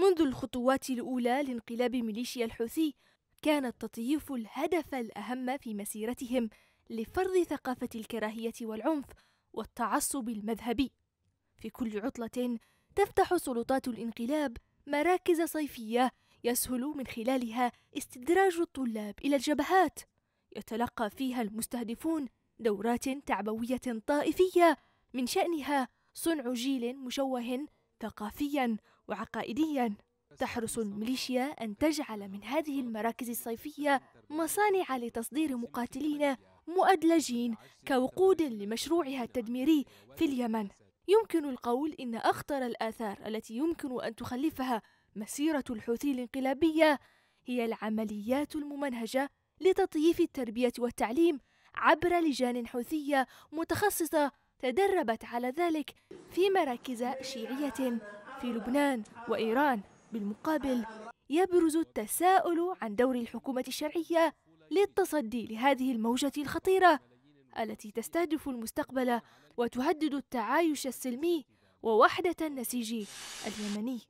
منذ الخطوات الأولى لانقلاب ميليشيا الحوثي كان التطييف الهدف الأهم في مسيرتهم لفرض ثقافة الكراهية والعنف والتعصب المذهبي. في كل عطلة تفتح سلطات الانقلاب مراكز صيفية يسهل من خلالها استدراج الطلاب إلى الجبهات. يتلقى فيها المستهدفون دورات تعبوية طائفية من شأنها صنع جيل مشوه ثقافيا وعقائديا. تحرص الميليشيا أن تجعل من هذه المراكز الصيفية مصانع لتصدير مقاتلين مؤدلجين كوقود لمشروعها التدميري في اليمن. يمكن القول إن أخطر الآثار التي يمكن أن تخلفها مسيرة الحوثي الانقلابية هي العمليات الممنهجة لتطييف التربية والتعليم عبر لجان حوثية متخصصة تدربت على ذلك في مراكز شيعية في لبنان وإيران. بالمقابل يبرز التساؤل عن دور الحكومة الشرعية للتصدي لهذه الموجة الخطيرة التي تستهدف المستقبل وتهدد التعايش السلمي ووحدة النسيج اليمني.